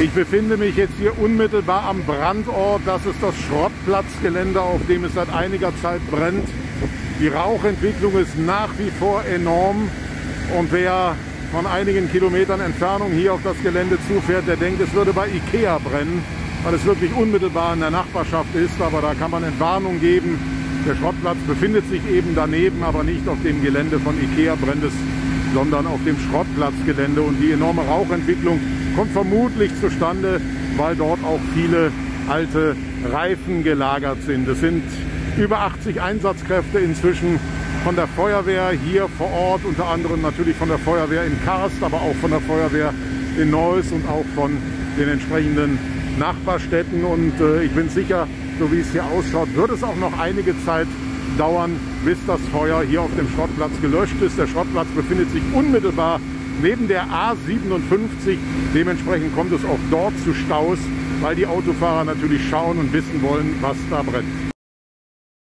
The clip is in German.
Ich befinde mich jetzt hier unmittelbar am Brandort. Das ist das Schrottplatzgelände, auf dem es seit einiger Zeit brennt. Die Rauchentwicklung ist nach wie vor enorm. Und wer von einigen Kilometern Entfernung hier auf das Gelände zufährt, der denkt, es würde bei Ikea brennen, weil es wirklich unmittelbar in der Nachbarschaft ist. Aber da kann man Entwarnung geben. Der Schrottplatz befindet sich eben daneben, aber nicht auf dem Gelände von Ikea brennt es, sondern auf dem Schrottplatzgelände. Und die enorme Rauchentwicklung kommt vermutlich zustande, weil dort auch viele alte Reifen gelagert sind. Es sind über 80 Einsatzkräfte inzwischen von der Feuerwehr hier vor Ort, unter anderem natürlich von der Feuerwehr in Karst, aber auch von der Feuerwehr in Neuss und auch von den entsprechenden Nachbarstädten. Und äh, ich bin sicher, so wie es hier ausschaut, wird es auch noch einige Zeit dauern, bis das Feuer hier auf dem Schrottplatz gelöscht ist. Der Schrottplatz befindet sich unmittelbar neben der A57. Dementsprechend kommt es auch dort zu Staus, weil die Autofahrer natürlich schauen und wissen wollen, was da brennt.